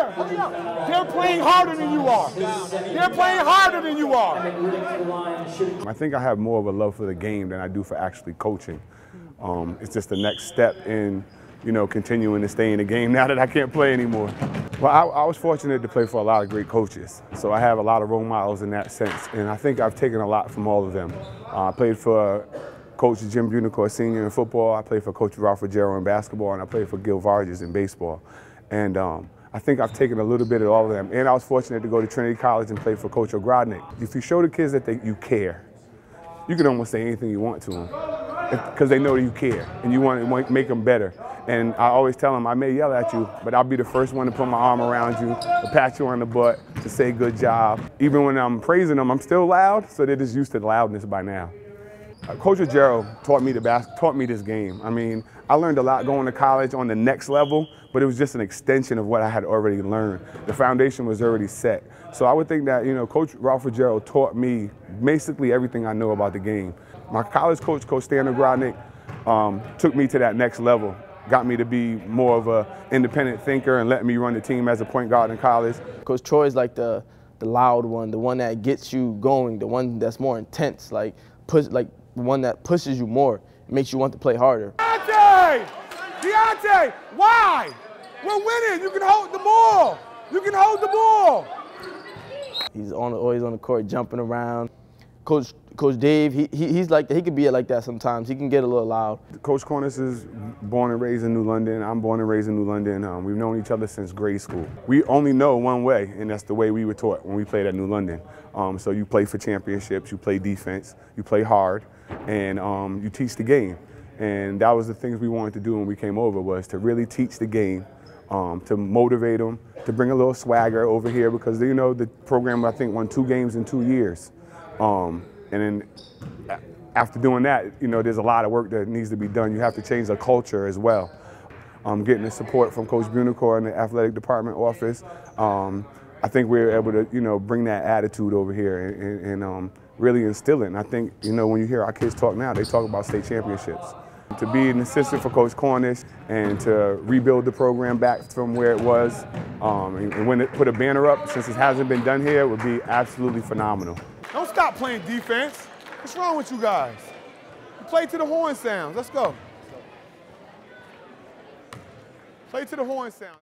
Hurry up. They're playing harder than you are. They're playing harder than you are. I think I have more of a love for the game than I do for actually coaching. Um, it's just the next step in, you know, continuing to stay in the game now that I can't play anymore. Well, I, I was fortunate to play for a lot of great coaches, so I have a lot of role models in that sense, and I think I've taken a lot from all of them. Uh, I played for Coach Jim Buonocore Sr. in football, I played for Coach Ralph Ruggiero in basketball, and I played for Gil Vargas in baseball. And um, I think I've taken a little bit of all of them. And I was fortunate to go to Trinity College and play for Coach Ogrodnik. If you show the kids that they, you care, you can almost say anything you want to them because they know that you care and you want to make them better. And I always tell them, I may yell at you, but I'll be the first one to put my arm around you, to pat you on the butt, to say good job. Even when I'm praising them, I'm still loud, so they're just used to loudness by now. Uh, Coach Ruggiero taught me the bas- taught me this game. I mean, I learned a lot going to college on the next level, but it was just an extension of what I had already learned. The foundation was already set. So I would think that you know, Coach Ralph Ruggiero taught me basically everything I know about the game. My college coach, Coach Stan Ogrodnik, um, took me to that next level. Got me to be more of an independent thinker and let me run the team as a point guard in college. Coach Troy's like the the loud one, the one that gets you going, the one that's more intense, like push, like the one that pushes you more, makes you want to play harder. Deontay! Deontay! Why? We're winning. You can hold the ball. You can hold the ball. He's on always on the court jumping around. Coach Coach Dave, he, he he's like he could be like that sometimes. He can get a little loud. Coach Cornish is born and raised in New London. I'm born and raised in New London. Um, we've known each other since grade school. We only know one way, and that's the way we were taught when we played at New London. Um, so you play for championships, you play defense, you play hard, and um, you teach the game. And that was the things we wanted to do when we came over was to really teach the game, um, to motivate them, to bring a little swagger over here because you know the program I think won two games in two years. Um, and then after doing that, you know, there's a lot of work that needs to be done. You have to change the culture as well. Um, getting the support from Coach Buonocore in the athletic department office, um, I think we are able to, you know, bring that attitude over here and, and, and um, really instill it. And I think, you know, when you hear our kids talk now, they talk about state championships. To be an assistant for Coach Cornish and to rebuild the program back from where it was, um, and, and when it put a banner up, since it hasn't been done here, would be absolutely phenomenal. Don't stop playing defense. What's wrong with you guys? You play to the horn sounds. Let's go. Play to the horn sound.